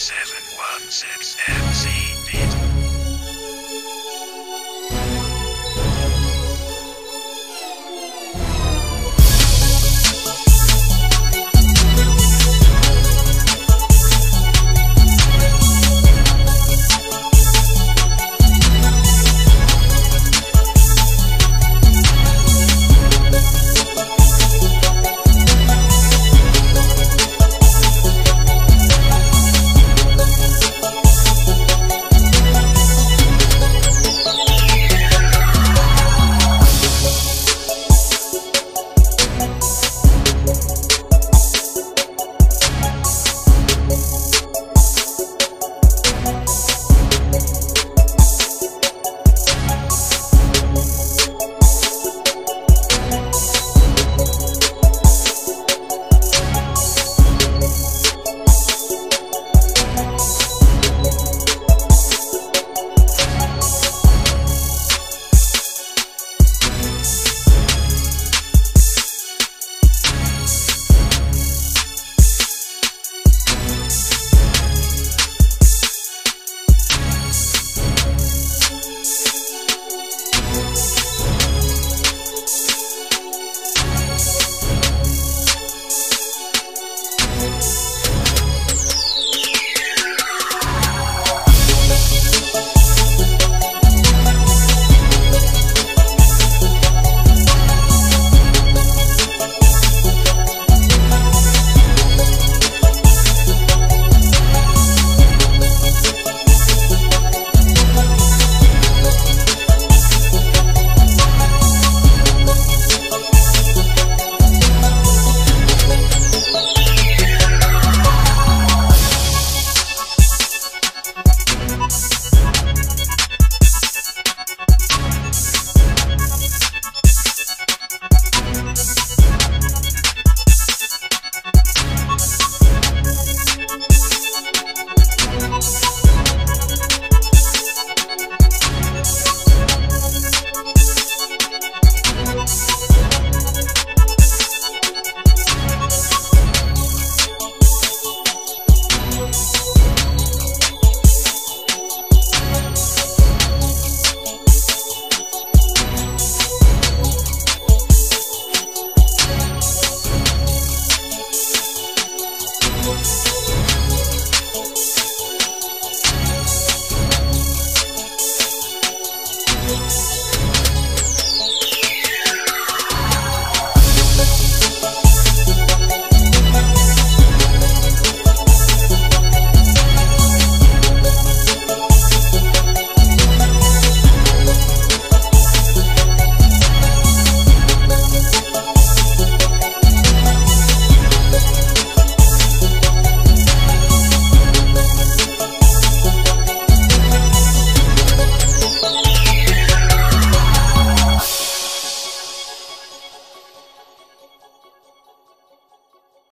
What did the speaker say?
716 MC.